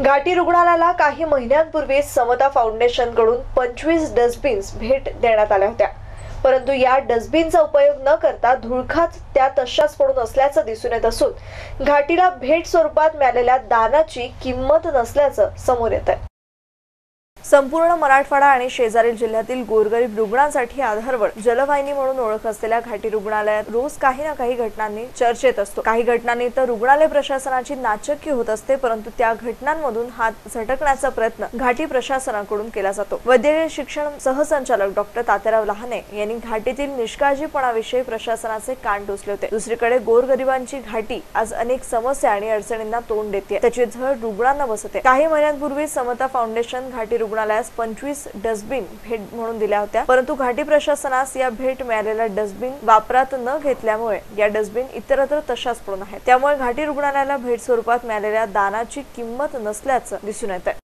घाटी रुग्णालयाला काही महिन्यांपूर्वी समता फाउंडेशनकडून पंचवीस डस्टबिन्स भेट देण्यात आल्या होत्या. परंतु या डस्टबिनचा उपयोग न करता धुळखाच त्या तशाच पडून असल्याचं दिसून येत असून घाटीला भेट स्वरूपात मिळालेल्या दानाची किंमत नसल्याचं समोर येत आहे संपूर्ण मराठवाडा आणि शेजारील जिल्ह्यातील गोरगरीब रुग्णांसाठी आधारवड जलवाहिनी म्हणून ओळख असलेल्या घाटी रुग्णालयात रोज काही ना काही घटनांनी चर्चेत असतो. काही घटनांनी तर रुग्णालय प्रशासनाची नाचक्की होत असते परंतु त्या घटनांमधून हात झटकण्याचा प्रयत्न घाटी प्रशासनाकडून केला जातो. वैद्यकीय शिक्षण सहसंचालक डॉक्टर तात्याराव लहाने यांनी घाटीतील निष्काळजीपणाविषयी प्रशासनाचे कान टोचले होते. दुसरीकडे गोरगरिबांची घाटी आज अनेक समस्या आणि अडचणींना तोंड देते. त्याची झळ रुग्णांना बसते काही महिन्यांपूर्वी समता फाउंडेशन घाटी रुग्ण रुग्णालयास पंचवीस डस्टबिन भेट म्हणून दिल्या होत्या. परंतु घाटी प्रशासनास या भेट मिळालेल्या डस्टबिन वापरात न घेतल्यामुळे या डस्टबिन इतरत्र तशाच पडून आहेत. त्यामुळे घाटी रुग्णालयाला भेट स्वरूपात मिळालेल्या दानाची किंमत नसल्याचं दिसून येत आहे